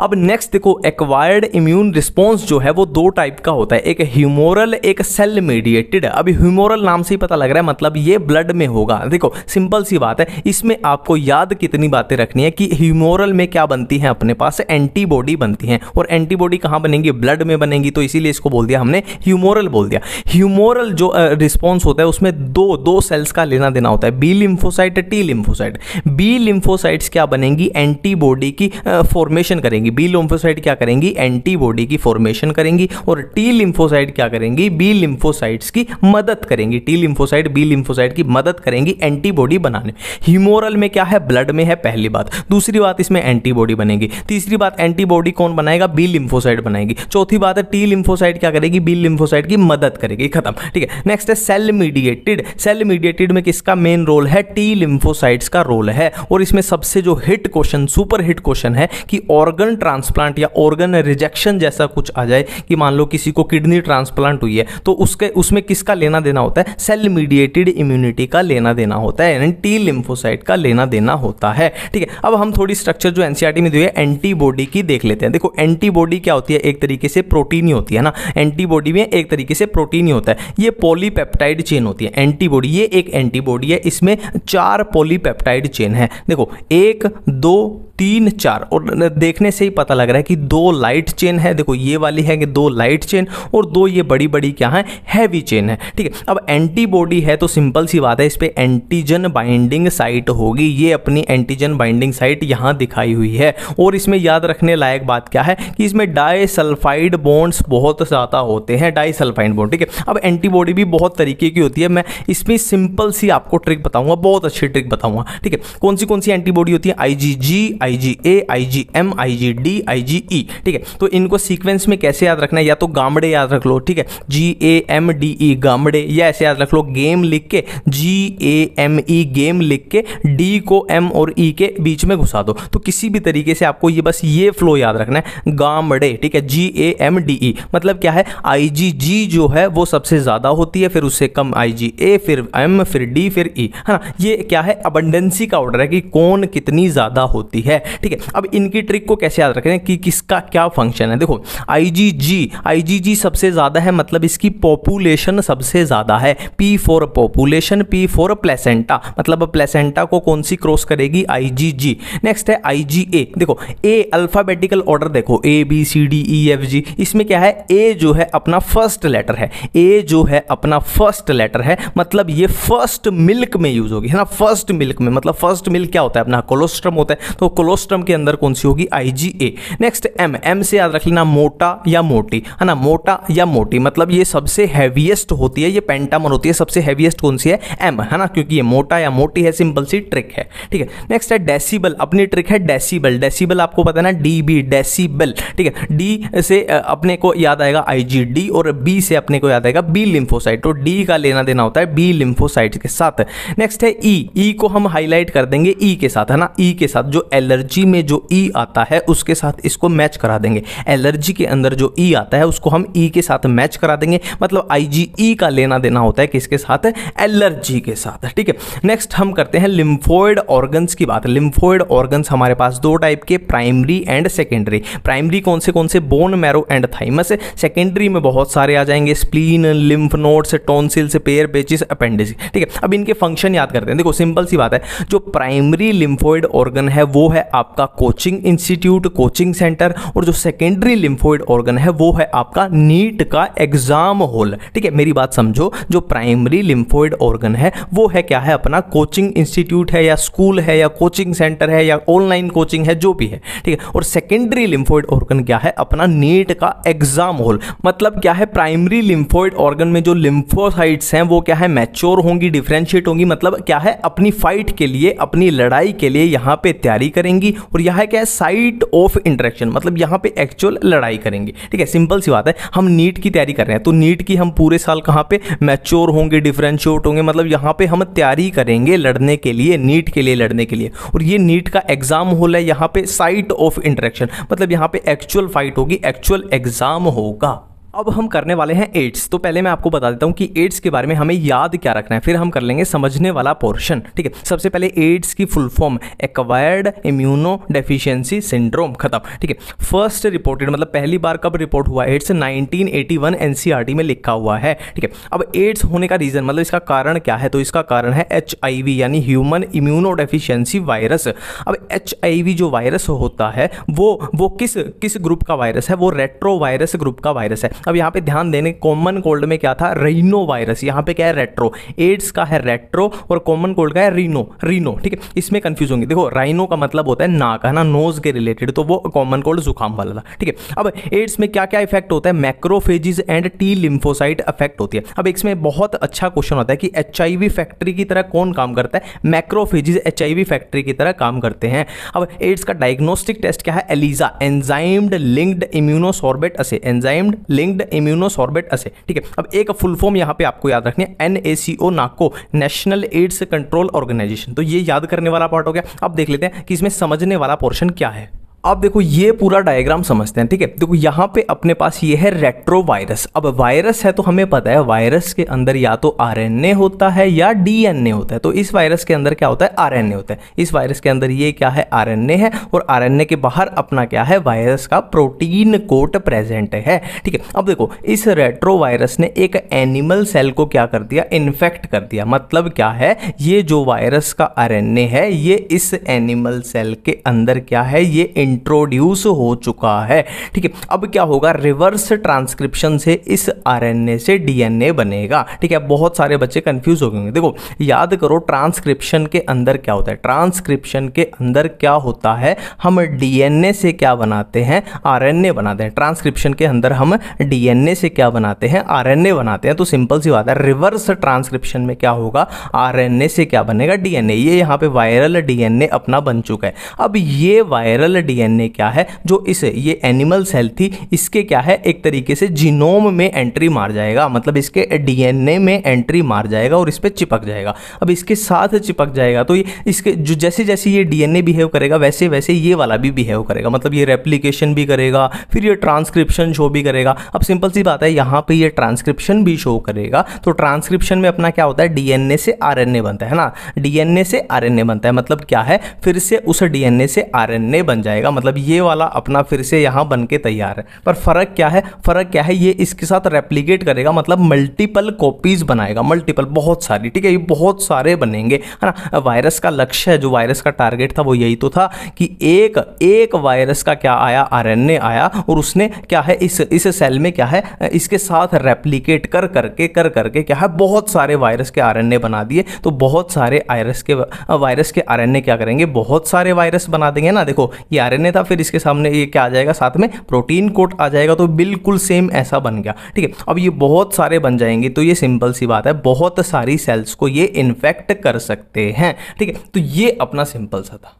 अब नेक्स्ट देखो एक्वायर्ड इम्यून रिस्पॉन्स जो है वो दो टाइप का होता है। एक ह्यूमोरल एक सेल मीडिएटेड अभी ह्यूमोरल नाम से ही पता लग रहा है मतलब ये ब्लड में होगा। देखो सिंपल सी बात है, इसमें आपको याद कितनी बातें रखनी है कि ह्यूमोरल में क्या बनती है अपने पास? एंटीबॉडी बनती है। और एंटीबॉडी कहाँ बनेंगी? ब्लड में बनेंगी। तो इसीलिए इसको बोल दिया हमने ह्यूमोरल बोल दिया। ह्यूमोरल जो रिस्पॉन्स होता है, उसमें दो दो सेल्स का लेना देना होता है। B lymphocyte T lymphocyte B lymphocytes क्या बनेंगी? एंटीबॉडी की फॉर्मेशन करेंगी। करेंगी। बी लिम्फोसाइट क्या करेंगी? एंटीबॉडी की फॉर्मेशन करेंगी और टी लिम्फोसाइट क्या करेंगी? बी लिम्फोसाइट्स की मदद करेंगी। टी लिम्फोसाइट बी लिम्फोसाइट की मदद करेंगी एंटीबॉडी बनाने। ह्यूमोरल में क्या है? ब्लड में है, पहली बात। दूसरी बात, इसमें एंटीबॉडी बनेगी। तीसरी बात एंटीबॉडी कौन बनाएगा? बी लिम्फोसाइट बनाएगी। चौथी बात है टी लिम्फोसाइट क्या करेगी? बी लिम्फोसाइट की मदद करेगी। खत्म। ठीक है। नेक्स्ट है सेल मीडिएटेड सेल मीडिएटेड में किसका मेन रोल है? टी लिम्फोसाइट्स का रोल है। और इसमें सबसे जो hit question super hit question है कि ऑर्गन ट्रांसप्लांट या ऑर्गन रिजेक्शन जैसा कुछ आ जाए कि मान लो किसी को किडनी ट्रांसप्लांट हुई है तो उसके, उसमें किसका लेना देना होता है? सेल मीडिएटेड इम्यूनिटी का लेना देना होता है, यानी टी लिम्फोसाइट का लेना देना होता है। ठीक है, अब हम थोड़ी स्ट्रक्चर जो एनसीआरटी में दी है एंटीबॉडी की देख लेते हैं। देखो एंटीबॉडी क्या होती है? एक तरीके से प्रोटीन ही होती है ना? एंटीबॉडी में एक तरीके से प्रोटीन ही होता है। ये पॉलीपेप्टाइड चेन होती है एंटीबॉडी ये एक एंटीबॉडी है, इसमें चार पॉलीपेप्टाइड चेन है। देखो, एक, दो तीन, चार, और देखने से ही पता लग रहा है कि दो लाइट चेन है। देखो, ये वाली है कि दो लाइट चेन और दो ये बड़ी बड़ी क्या है? हैवी चेन है। ठीक है, अब एंटीबॉडी है तो सिंपल सी बात है, इस पर एंटीजन बाइंडिंग साइट होगी। ये अपनी एंटीजन बाइंडिंग साइट यहाँ दिखाई हुई है। और इसमें याद रखने लायक बात क्या है कि इसमें डाई सल्फाइड बॉन्ड्स बहुत ज़्यादा होते हैं डाई सल्फाइड बॉन्ड ठीक है, अब एंटीबॉडी भी बहुत तरीके की होती है। मैं इसमें सिंपल सी आपको ट्रिक बताऊँगा, बहुत अच्छी ट्रिक बताऊँगा। ठीक है, कौन सी कौन सी एंटीबॉडी होती है? आई जी जी आई जी ए आई G M I G D I जी ई ठीक है? तो इनको सीक्वेंस में कैसे याद रखना है? या तो गामड़े याद रख लो ठीक है? जी ए एम डी ई गामड़े या ऐसे याद रख लो गेम लिख के जी ए एम ई गेम लिख के डी को एम और ई e के बीच में घुसा दो। तो किसी भी तरीके से आपको ये बस ये फ्लो याद रखना है गामड़े ठीक है? जी ए एम डी ई मतलब क्या है? आई जी जी जो है वो सबसे ज़्यादा होती है फिर उससे कम आई जी ए फिर एम फिर डी फिर ई e, है ना? ये क्या है? अबंडेंसी का ऑर्डर है कि कौन कितनी ज़्यादा होती है। ठीक है? अब इनकी ट्रिक को कैसे याद रखें कि किसका क्या फ़ंक्शन है? देखो आईजीजी आईजीजी सबसे ज़्यादा है मतलब इसकी पॉपुलेशन सबसे ज़्यादा है। P for population P for placenta मतलब प्लेसेंटा को कौन सी क्रॉस करेगी? आईजीजी नेक्स्ट है आईजीए देखो ए अल्फाबेटिकल ऑर्डर देखो। A B C D E F G इसमें क्या है? ए जो है अपना फ़र्स्ट लेटर है। ए जो है अपना फ़र्स्ट लेटर है मतलब ये फ़र्स्ट मिल्क में यूज़ होगी, है ना? फ़र्स्ट मिल्क में मतलब फ़र्स्ट मिल्क क्या होता है? अपना कोलोस्ट्रम होता है। तो कोलोस्ट्रम के अंदर कौन सी होगी? आईजीए नेक्स्ट एम एम से याद रख लेना मोटा या मोटी है ना? मोटा या मोटी मतलब ये सबसे हैवीएस्ट होती है ये पेंटामर होती है सबसे हैवीएस्ट कौन सी है? एम है ना? क्योंकि ये मोटा या मोटी है सिंपल सी ट्रिक है ठीक है? नेक्स्ट है डेसिबल अपनी ट्रिक है डेसिबल डेसिबल आपको पता है ना डी बी डेसिबल ठीक है? डी से अपने को याद आएगा आईजीडी और बी से अपने को याद आएगा बी लिम्फोसाइट तो डी का लेना देना होता है बी लिम्फोसाइट के साथ। नेक्स्ट है ई e, ई e को हम हाईलाइट कर देंगे ई e के साथ है ना? ई के साथ जो एलर्जी में जो ई आता है, उसके साथ इसको मैच करा देंगे। एलर्जी के अंदर जो ई आता है, उसको हम ई के साथ मैच करा देंगे। मतलब आई का लेना देना होता है किसके साथ? एलर्जी के साथ, ठीक है? नेक्स्ट हम करते हैं लिम्फोइड ऑर्गन्स की बात। लिम्फोइड ऑर्गन्स हमारे पास दो टाइप के प्राइमरी एंड सेकेंडरी प्राइमरी कौन से कौन से? Bone marrow and thymus secondary में बहुत सारे आ जाएँगे। Spleen lymph nodes tonsils Peyer's patches appendix ठीक है? अब इनके फ़ंक्शन याद करते हैं। देखो सिंपल सी बात है। जो प्राइमरी लिम्फोइड ऑर्गन है, वो है है आपका कोचिंग इंस्टीट्यूट कोचिंग सेंटर और जो सेकेंडरी लिम्फोइड ऑर्गन है, वो है आपका नीट का एग्ज़ाम हॉल ठीक है, मेरी बात समझो, जो प्राइमरी लिम्फोइड ऑर्गन है, वो है क्या है अपना? कोचिंग इंस्टीट्यूट है या स्कूल है या कोचिंग सेंटर है या ऑनलाइन कोचिंग है, जो भी है। ठीक है, और सेकेंडरी लिम्फोइड ऑर्गन क्या है? अपना नीट का एग्ज़ाम हॉल मतलब क्या है? प्राइमरी लिम्फोइड ऑर्गन में जो लिम्फोसाइट्स हैं, वो क्या है? मैच्योर होंगी डिफ्रेंशिएट होंगी। मतलब क्या है? अपनी फाइट के लिए, अपनी लड़ाई के लिए यहाँ पे तैयारी करेंगी और यहाँ क्या है साइट ऑफ़ इंटरेक्शन मतलब यहाँ पे एक्चुअल लड़ाई करेंगी। ठीक है सिंपल सी बात है। हम नीट की तैयारी कर रहे हैं तो नीट की हम पूरे साल कहाँ पे मैच्योर होंगे डिफ्रेंशिएट होंगे मतलब यहाँ पे हम तैयारी करेंगे लड़ने के लिए, नीट के लिए, लड़ने के लिए। और ये नीट का एग्ज़ाम होल है, यहाँ पे साइट ऑफ़ इंटरेक्शन मतलब यहाँ पे एक्चुअल फाइट होगी एक्चुअल एग्ज़ाम होगा। अब हम करने वाले हैं एड्स तो पहले मैं आपको बता देता हूँ कि एड्स के बारे में हमें याद क्या रखना है, फिर हम कर लेंगे समझने वाला पोर्शन ठीक है? सबसे पहले एड्स की full form acquired immunodeficiency syndrome खत्म। ठीक है? फ़र्स्ट रिपोर्टेड मतलब पहली बार कब रिपोर्ट हुआ एड्स 1981 एनसीईआरटी में लिखा हुआ है। ठीक है? अब एड्स होने का रीजन मतलब इसका कारण क्या है? तो इसका कारण है एचआईवी यानी ह्यूमन इम्यूनो डेफिशिएंसी वायरस अब एचआईवी जो वायरस होता है, वो वो किस किस ग्रुप का वायरस है? वो रेट्रो वायरस ग्रुप का वायरस है। अब यहाँ पे ध्यान देने कॉमन कोल्ड में क्या था? रीनो वायरस यहाँ पे क्या है? रेट्रो एड्स का है रेट्रो और कॉमन कोल्ड का है रीनो रीनो ठीक है? इसमें कंफ्यूज होंगे। देखो राइनो का मतलब होता है नाक, है ना? नोज़ के रिलेटेड तो वो कॉमन कोल्ड जुकाम वाला था, ठीक है? अब एड्स में क्या क्या इफ़ेक्ट होता है? Macrophages and T lymphocyte effect होती है। अब इसमें बहुत अच्छा क्वेश्चन होता है कि एचआईवी फैक्ट्री की तरह कौन काम करता है? मैक्रोफेजिस एच फैक्ट्री की तरह काम करते हैं। अब एड्स का डायग्नोस्टिक टेस्ट क्या है? एलिजा एंजाइम्ड लिंक्ड इम्यूनोसॉर्बेट असे। एंजाइम्ड लिंक्ड इम्यूनोसॉर्बेट असे, ठीक है? अब एक फुल फॉर्म यहाँ पे आपको याद रखनी है N A C O NACO National AIDS Control Organisation तो ये याद करने वाला पार्ट हो गया। अब देख लेते हैं कि इसमें समझने वाला पोर्शन क्या है। अब देखो, ये पूरा डायग्राम समझते हैं, ठीक है? देखो, यहाँ पे अपने पास ये है रेट्रो वायरस अब वायरस है तो हमें पता है वायरस के अंदर या तो आरएनए होता है या डीएनए होता है। तो इस वायरस के अंदर क्या होता है? आरएनए होता है। इस वायरस के अंदर ये क्या है? आरएनए है और आरएनए के बाहर अपना क्या है? वायरस का प्रोटीन कोट प्रेजेंट है, ठीक है? अब देखो, इस रेट्रो वायरस ने एक एनिमल सेल को क्या कर दिया? इन्फेक्ट कर दिया। मतलब क्या है? ये जो वायरस का आरएनए है, ये इस एनिमल सेल के अंदर क्या है? ये इंट्रोड्यूस हो चुका है। ठीक है, अब क्या होगा? रिवर्स ट्रांसक्रिप्शन से इस आरएनए से डीएनए बनेगा। ठीक है, बहुत सारे बच्चे कंफ्यूज हो गए देखो, याद करो ट्रांसक्रिप्शन के अंदर क्या होता है? ट्रांसक्रिप्शन के अंदर क्या होता है? हम डीएनए से क्या बनाते हैं? आरएनए बनाते हैं। ट्रांसक्रिप्शन के अंदर हम डीएनए से क्या बनाते हैं? आरएनए बनाते हैं। तो सिंपल सी बात है रिवर्स ट्रांसक्रिप्शन में क्या होगा? आरएनए से क्या बनेगा? डीएनए ये यहाँ पे वायरल डीएनए अपना बन चुका है। अब ये वायरल डीएनए क्या है, जो इस, ये एनिमल सेल थी, इसके क्या है, एक तरीके से जीनोम में एंट्री मार जाएगा मतलब इसके डीएनए में एंट्री मार जाएगा और इस पर चिपक जाएगा। अब इसके साथ चिपक जाएगा तो ये इसके, जो जैसे जैसे ये डीएनए बिहेव करेगा, वैसे वैसे ये वाला भी बिहेव करेगा मतलब ये रेप्लीकेशन भी करेगा, फिर ये ट्रांसक्रिप्शन शो भी करेगा। अब सिंपल सी बात है, यहाँ पे ये ट्रांसक्रिप्शन भी शो करेगा तो ट्रांसक्रिप्शन में अपना क्या होता है, डीएनए से आरएनए बनता है ना? डीएनए से आरएनए बनता है मतलब क्या है, फिर से उस डीएनए से आरएनए बन जाएगा मतलब ये वाला अपना फिर से यहाँ बन के तैयार है। पर फ़र्क क्या है? फ़र्क क्या है? ये इसके साथ रेप्लीकेट करेगा मतलब मल्टीपल कॉपीज बनाएगा मल्टीपल बहुत सारी, ठीक है? ये बहुत सारे बनेंगे, है ना? वायरस का लक्ष्य है, जो वायरस का टारगेट था, वो यही तो था कि एक एक वायरस का क्या आया? आरएनए आया, और उसने क्या है, इस इस सेल में क्या है, इसके साथ रेप्लीकेट कर, करके कर, करके क्या है, बहुत सारे वायरस के आरएनए बना दिए। तो बहुत सारे वायरस के वायरस के आरएनए क्या करेंगे? बहुत सारे वायरस बना देंगे ना? देखो, ये आरएनए था, फिर इसके सामने ये क्या आ जाएगा, साथ में प्रोटीन कोट आ जाएगा तो बिल्कुल सेम ऐसा बन गया, ठीक है? अब ये बहुत सारे बन जाएँगे तो ये सिंपल सी बात है, बहुत सारी सेल्स को ये इन्फेक्ट कर सकते हैं, ठीक है? तो ये अपना सिंपल सा था।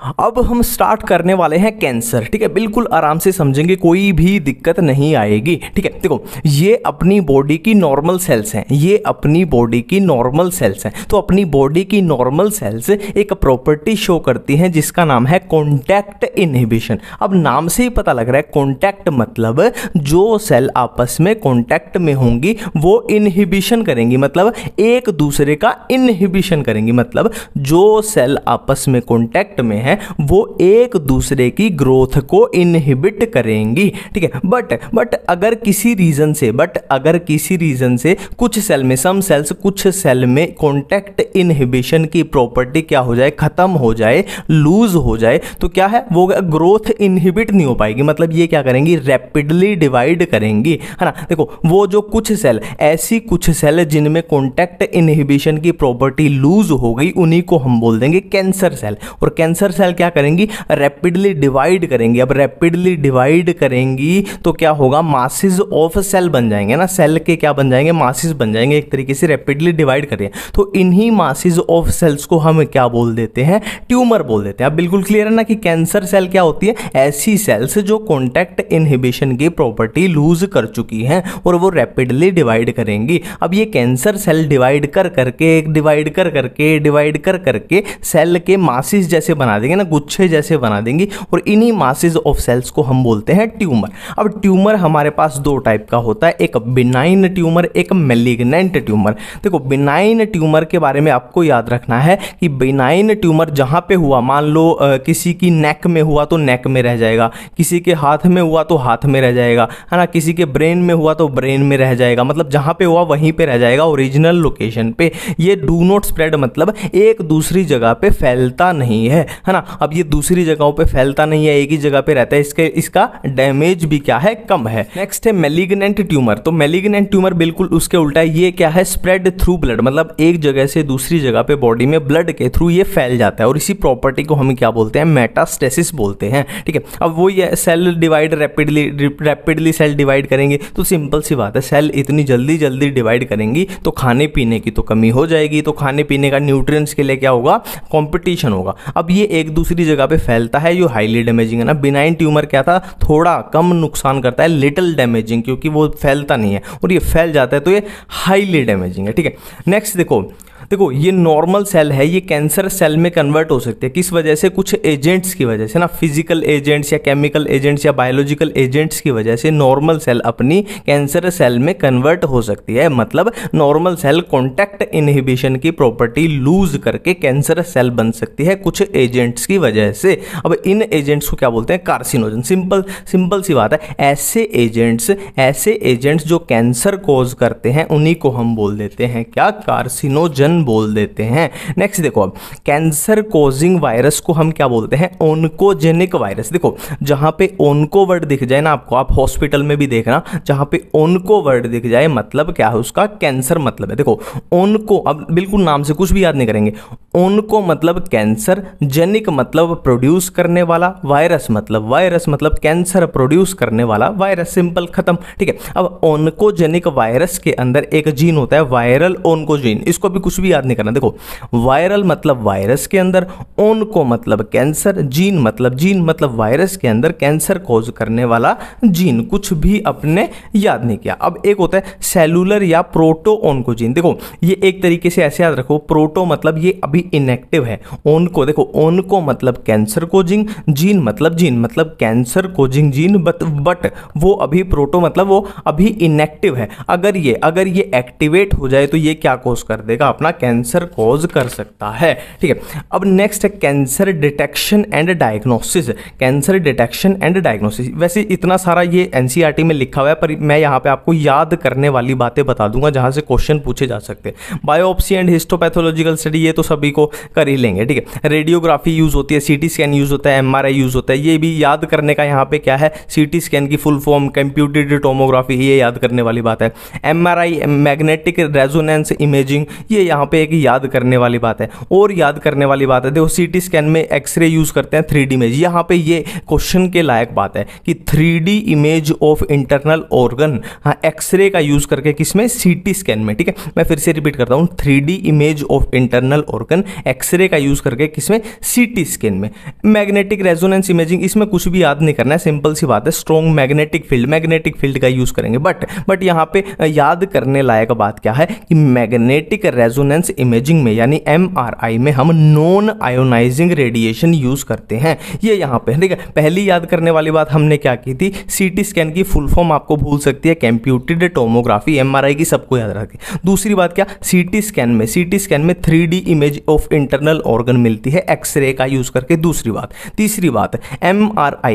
अब हम स्टार्ट करने वाले हैं कैंसर ठीक है? बिल्कुल आराम से समझेंगे, कोई भी दिक्कत नहीं आएगी, ठीक है? देखो, ये अपनी बॉडी की नॉर्मल सेल्स हैं, ये अपनी बॉडी की नॉर्मल सेल्स हैं। तो अपनी बॉडी की नॉर्मल सेल्स एक प्रॉपर्टी शो करती हैं, जिसका नाम है कॉन्टैक्ट इनहिबिशन अब नाम से ही पता लग रहा है कॉन्टैक्ट मतलब जो सेल आपस में कॉन्टैक्ट में होंगी, वो इनहिबिशन करेंगी मतलब एक दूसरे का इनहिबिशन करेंगी मतलब जो सेल आपस में कॉन्टैक्ट में है हैं, वो एक दूसरे की ग्रोथ को इनहिबिट करेंगी, ठीक है? बट बट अगर किसी रीजन से बट अगर किसी रीजन से कुछ सेल में सम सेल्स कुछ सेल में कॉन्टैक्ट इनहिबिशन की प्रॉपर्टी क्या हो जाए, खत्म हो जाए लूज हो जाए तो क्या है? वो ग्रोथ इनहिबिट नहीं हो पाएगी। मतलब ये क्या करेंगी? रैपिडली डिवाइड करेंगी, है ना? देखो, वो जो कुछ सेल ऐसी कुछ सेल जिनमें कॉन्टैक्ट इनहिबिशन की प्रॉपर्टी लूज हो गई, उन्हीं को हम बोल देंगे कैंसर सेल और कैंसर सेल क्या करेंगी? रैपिडली डिवाइड करेंगी। अब रैपिडली डिवाइड करेंगी तो क्या होगा? मासिस ऑफ़ सेल बन जाएँगे ना? सेल के क्या बन जाएँगे? मासिस बन जाएँगे। एक तरीके से रैपिडली डिवाइड करें तो इन्हीं मासिस ऑफ़ सेल्स को हम क्या बोल देते हैं? ट्यूमर बोल देते हैं। अब बिल्कुल क्लियर है ना कि कैंसर सेल क्या होती है? ऐसी सेल्स जो कॉन्टैक्ट इनहिबिशन की प्रॉपर्टी लूज कर चुकी हैं और वो रैपिडली डिवाइड करेंगी। अब ये कैंसर सेल डिवाइड कर करके डिवाइड कर करके डिवाइड कर करके सेल के मासिस जैसे बना देंगे। ना, गुच्छे जैसे बना देंगी और इन्हीं मासिस ऑफ़ सेल्स को हम बोलते हैं ट्यूमर अब ट्यूमर हमारे पास दो टाइप का होता है, एक बिनाइन ट्यूमर एक मेलिग्नेंट ट्यूमर देखो बिनाइन ट्यूमर के बारे में आपको याद रखना है कि बिनाइन ट्यूमर जहाँ पे हुआ, मान लो किसी की नेक में हुआ तो नेक में रह जाएगा, किसी के हाथ में हुआ तो हाथ में रह जाएगा, है ना? किसी के ब्रेन में हुआ तो ब्रेन में रह जाएगा मतलब जहाँ पे हुआ वहीं पे रह जाएगा ओरिजिनल लोकेशन पे. ये डू नॉट स्प्रेड मतलब एक दूसरी जगह पे फैलता नहीं है है अब ये दूसरी जगहों पे फैलता नहीं है, एक ही जगह पे रहता है। इसके, इसका डैमेज भी क्या है? कम है। नेक्स्ट है मेलिग्नेंट ट्यूमर तो मेलिग्नेंट ट्यूमर बिल्कुल उसके उल्टा है। ये क्या है? स्प्रेड थ्रू ब्लड मतलब एक जगह से दूसरी जगह पे बॉडी में ब्लड के थ्रू ये फैल जाता है। और इसी प्रॉपर्टी को हम क्या बोलते हैं? मेटास्टेसिस बोलते हैं। ठीक है? अब वो ये cell divide rapidly rapidly cell divide करेंगे। तो सिंपल सी बात है। सेल इतनी जल्दी जल्दी डिवाइड करेंगी तो खाने पीने की तो कमी हो जाएगी। तो खाने पीने का न्यूट्रिएंट्स के लिए क्या होगा? कंपटीशन होगा। अब ये एक दूसरी जगह पे फैलता है जो हाईली डैमेजिंग है ना। बिनाइन ट्यूमर क्या था? थोड़ा कम नुकसान करता है लिटल डैमेजिंग क्योंकि वो फैलता नहीं है। और ये फैल जाता है तो ये हाईली डैमेजिंग है, ठीक है। नेक्स्ट देखो देखो, ये नॉर्मल सेल है, ये कैंसर सेल में कन्वर्ट हो सकते हैं। किस वजह से? कुछ एजेंट्स की वजह से ना फ़िज़िकल एजेंट्स या केमिकल एजेंट्स या बायोलॉजिकल एजेंट्स की वजह से नॉर्मल सेल अपनी कैंसर सेल में कन्वर्ट हो सकती है। मतलब नॉर्मल सेल कॉन्टैक्ट इनहिबिशन की प्रॉपर्टी लूज करके कैंसर सेल बन सकती है कुछ एजेंट्स की वजह से। अब इन एजेंट्स को क्या बोलते हैं? कार्सिनोजन सिंपल सिंपल सी बात है। ऐसे एजेंट्स ऐसे एजेंट्स जो कैंसर कोज करते हैं, उन्हीं को हम बोल देते हैं क्या? कार्सिनोजन बोल देते हैं। नेक्स्ट देखो अब कैंसर कोजिंग वायरस को हम क्या बोलते हैं? ओनकोजेनिक वायरस देखो, जहाँ पे ओनको वर्ड दिख जाए ना आपको, आप हॉस्पिटल में भी देखना, जहाँ पे ओनको वर्ड दिख जाए मतलब क्या है उसका? कैंसर मतलब है। देखो ओनको अब बिल्कुल नाम से कुछ भी याद नहीं करेंगे। ओनको मतलब कैंसर जेनिक मतलब प्रोड्यूस करने वाला वायरस मतलब वायरस मतलब कैंसर प्रोड्यूस करने वाला वायरस सिंपल खत्म, ठीक है? अब ओनकोजेनिक वायरस के अंदर एक जीन होता है वायरल ओनकोजीन इसको भी कुछ भी याद नहीं करना। देखो वायरल मतलब वायरस के अंदर ओनको मतलब कैंसर जीन मतलब जीन मतलब वायरस के अंदर कैंसर कोज करने वाला जीन कुछ भी अपने याद नहीं किया। अब एक होता है सेलुलर या प्रोटो ओनकोजीन देखो, ये एक तरीके से ऐसे याद रखो प्रोटो मतलब ये अभी इनएक्टिव है। ओनको देखो ओनको मतलब कैंसर कोजिंग जीन मतलब जीन मतलब cancer causing gene but but वो अभी प्रोटो मतलब वो अभी इनएक्टिव है। अगर ये अगर ये एक्टिवेट हो जाए तो ये क्या कोज कर देगा? अपना कैंसर कॉज कर सकता है। ठीक है? अब नेक्स्ट है cancer detection and diagnosis cancer detection and diagnosis वैसे इतना सारा ये एनसीईआरटी में लिखा हुआ है, पर मैं यहाँ पे आपको याद करने वाली बातें बता दूँगा जहाँ से क्वेश्चन पूछे जा सकते हैं। बायोप्सी एंड हिस्टोपैथोलॉजिकल स्टडी ये तो सभी को कर ही लेंगे, ठीक है? रेडियोग्राफी यूज़ होती है सीटी स्कैन यूज़ होता है एमआरआई यूज़ होता है, ये भी याद करने का यहाँ पे क्या है? सीटी स्कैन की फुल फॉर्म कंप्यूटेड टोमोग्राफी ये याद करने वाली बात है। एमआरआई मैग्नेटिक रेजोनेंस इमेजिंग ये यहाँ पे एक याद करने वाली बात है। और याद करने वाली बात है, देखो सीटी स्कैन में एक्सरे यूज़ करते हैं थ्री इमेज यहाँ पे ये क्वेश्चन के लायक बात है कि three image of internal organ हाँ एक्सरे का यूज़ करके किसमें? सीटी स्कैन में, ठीक है? मैं फिर से रिपीट करता हूँ three image of internal organ X-ray का यूज़ करके किसमें? सीटी स्कैन में। मैग्नेटिक रेजोनेंस इमेजिंग इसमें कुछ भी याद नहीं करना है सिंपल सी बात है strong magnetic field magnetic field का यूज़ करेंगे। बट बट यहाँ पे याद करने लायक बात क्या है कि मैग्नेटिक रेजोनेंस इमेजिंग में, यानी एमआरआई में हम नॉन आयोनाइजिंग रेडिएशन यूज़ करते हैं। ये यहाँ पे, ठीक है? पहली याद करने वाली बात हमने क्या की थी? सीटी स्कैन की फुल फॉर्म आपको भूल सकती है कंप्यूटेड टोमोग्राफी एमआरआई की सबको याद रखें। दूसरी बात क्या? सीटी स्कैन में सीटी स्कैन में three image of internal organ मिलती है एक्सरे का यूज़ करके, दूसरी बात। तीसरी बात एम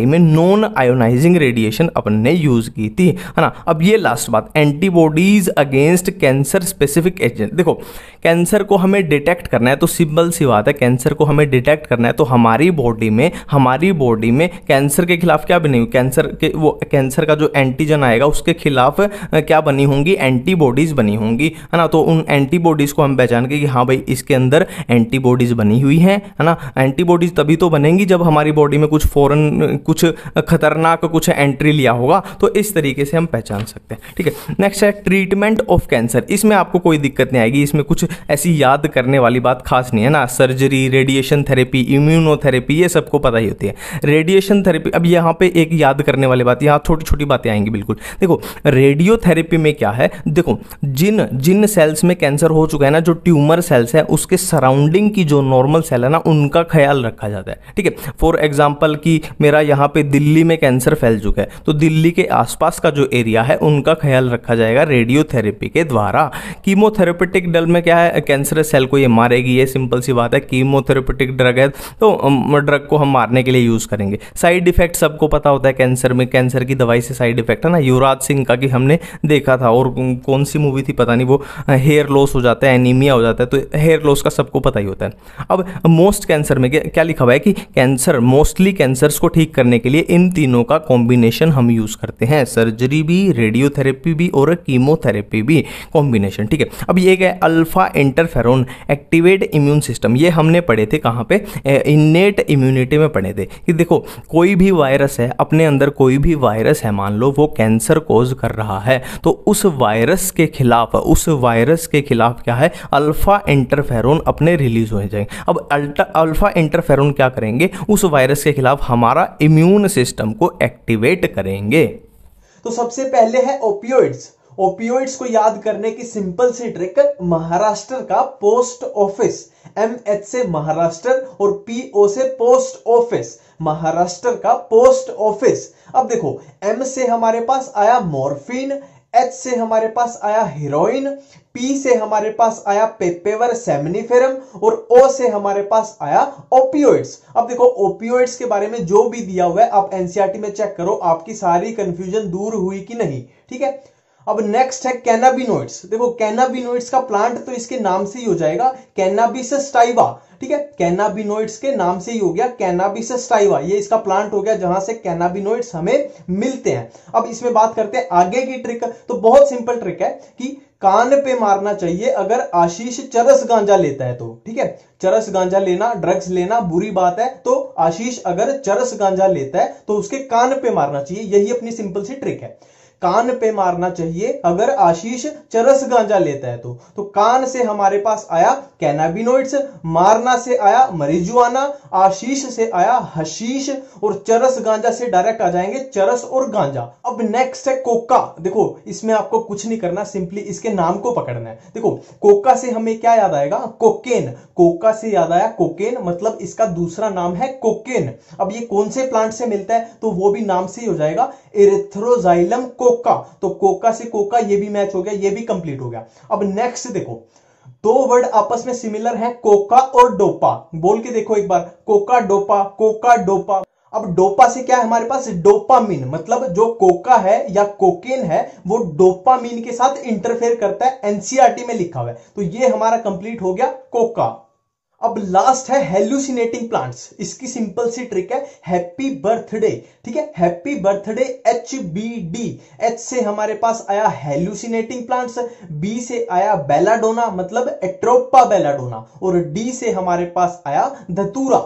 में नॉन आयोनाइजिंग रेडिएशन अपन ने यूज़ की थी, है ना? अब ये लास्ट बात antibodies against cancer specific agent देखो कैंसर को हमें डिटेक्ट करना है तो सिंपल सी बात है, कैंसर को हमें डिटेक्ट करना है तो हमारी बॉडी में, हमारी बॉडी में कैंसर के खिलाफ क्या बनी हुई, कैंसर के, वो, कैंसर का जो एंटीजन आएगा, उसके खिलाफ क्या बनी होंगी, एंटीबॉडीज बनी होंगी, है ना? तो उन एंटीबॉडीज को हम पहचान के कि हाँ भाई, इसके अंदर एंटीबॉडीज बनी हुई हैं, है ना? एंटीबॉडीज तभी तो बनेंगी जब हमारी बॉडी में कुछ फॉरन, कुछ खतरनाक, कुछ एंट्री लिया होगा तो इस तरीके से हम पहचान सकते हैं, ठीक है? नेक्स्ट है, ट्रीटमेंट ऑफ़ कैंसर, इसमें आपको कोई दिक्कत नहीं आएगी, इसमें कुछ ऐसी याद करने वाली बात खास नहीं है ना? सर्जरी रेडिएशन थेरेपी इम्यूनोथेरेपी ये सबको पता ही होती है। रेडिएशन थेरेपी अब यहाँ पे एक याद करने वाली बात, यहाँ छोटी छोटी बातें आएँगी बिल्कुल। देखो रेडियोथेरेपी में क्या है? देखो, जिन जिन सेल्स में कैंसर हो चुका है ना, जो ट्यूमर सेल्स है, उसके सराउंडिंग की जो नॉर्मल सेल है ना, उनका ख्याल रखा जाता है। ठीक है? फॉर एग्ज़ाम्पल कि मेरा यहाँ पे दिल्ली में कैंसर फैल चुका है तो दिल्ली के आसपास का जो एरिया है, उनका ख्याल रखा जाएगा रेडियोथेरेपी के द्वारा। कीमोथेरेपेटिक डल में क्या है? कैंसर सेल को ये मारेगी, ये सिंपल सी बात है कीमोथेरेपेटिक ड्रग है तो ड्रग को हम मारने के लिए यूज़ करेंगे। साइड इफ़ेक्ट सबको पता होता है कैंसर में कैंसर की दवाई से साइड इफ़ेक्ट है ना? युवराज सिंह का कि हमने देखा था, और कौन सी मूवी थी पता नहीं, वो हेयर लॉस हो जाता है एनीमिया हो जाता है तो हेयर लॉस का सबको पता ही होता है। अब मोस्ट कैंसर में क्या लिखा हुआ है कि कैंसर मोस्टली कैंसर्स को ठीक करने के लिए इन तीनों का कॉम्बिनेशन हम यूज़ करते हैं। सर्जरी भी रेडियोथेरेपी भी और कीमोथेरेपी भी कॉम्बिनेशन ठीक है? अब ये क्या है? Alpha interferon activate immune system ये हमने पढ़े थे कहाँ पे? इन्नेट इम्यूनिटी में पढ़े थे। कि देखो, कोई भी वायरस है, अपने अंदर कोई भी वायरस है, मान लो, वो कैंसर कोज कर रहा है तो उस वायरस के खिलाफ, उस वायरस के खिलाफ क्या है? अल्फ़ा इंटरफेरोन अपने रिलीज़ हो जाएँगे अब अल्फ़ा इंटरफेरोन क्या करेंगे? उस वायरस के खिलाफ हमारा इम्यून सिस्टम को एक्टिवेट करेंगे। तो सबसे पहले है ओपियोइड्स ओपियोइड्स को याद करने की सिंपल सी ट्रिक महाराष्ट्र का पोस्ट ऑफ़िस। एम एच से महाराष्ट्र और पीओ से पोस्ट ऑफ़िस। महाराष्ट्र का पोस्ट ऑफ़िस। अब देखो एम से हमारे पास आया मॉर्फिन एच से हमारे पास आया हीरोइन पी से हमारे पास आया पेपेवर सेमनीफेरम और ओ से हमारे पास आया ओपियोइड्स। अब देखो, ओपियोइड्स के बारे में जो भी दिया हुआ है, आप एनसीआरटी में चेक करो, आपकी सारी कंफ्यूजन दूर हुई कि नहीं, ठीक है? अब नेक्स्ट है कैनाबिनोइड्स देखो कैनाबिनोइड्स का प्लांट तो इसके नाम से ही हो जाएगा कैनाबिस स्टाइवा ठीक है? कैनाबिनोइड्स के नाम से ही हो गया कैनाबिस स्टाइवा ये इसका प्लांट हो गया जहाँ से कैनाबिनोइड्स हमें मिलते हैं। अब इसमें बात करते हैं आगे की ट्रिक तो बहुत सिंपल ट्रिक है कि कान पे मारना चाहिए अगर आशीष चरस गांजा लेता है तो। ठीक है? चरस गांजा लेना ड्रग्स लेना, बुरी बात है तो आशीष अगर चरस गांजा लेता है तो उसके कान पे मारना चाहिए। यही अपनी सिंपल सी ट्रिक है। कान पे मारना चाहिए, अगर आशीष चरस गांजा लेता है तो। तो कान से हमारे पास आया कैनाबिनोइड्स मारना से आया मरिजुआना आशीष से आया हशीश और चरस गांजा से डायरेक्ट आ जाएँगे चरस और गांजा। अब नेक्स्ट है कोका। देखो, इसमें आपको कुछ नहीं करना सिंपली इसके नाम को पकड़ना है। देखो, कोका से हमें क्या याद आएगा? कोकेन कोका से याद आया कोकेन मतलब इसका दूसरा नाम है कोकेन अब ये कौन से प्लांट से मिलता है? तो वो भी नाम से ही हो जाएगा एरेथ्रोजाइलम कोका। तो कोका से कोका ये भी मैच हो गया, ये भी कंप्लीट हो गया। अब नेक्स्ट देखो। दो वर्ड आपस में सिमिलर है, कोका और डोपा। बोल के देखो एक बार। कोका, डोपा कोका, डोपा। अब डोपा से क्या है हमारे पास? डोपामीन मतलब जो कोका है या कोकेन है, वो डोपामीन के साथ इंटरफेयर करता है एनसीआरटी में लिखा हुआ है। तो ये हमारा कंप्लीट हो गया कोका। अब लास्ट है हेल्यूसिनेटिंग प्लांट्स इसकी सिंपल सी ट्रिक है हैप्पी बर्थडे ठीक है? Happy birthday H B D H से हमारे पास आया हेल्यूसिनेटिंग प्लांट्स बी से आया बेलाडोना मतलब एट्रोपा बेलाडोना और डी से हमारे पास आया धतूरा.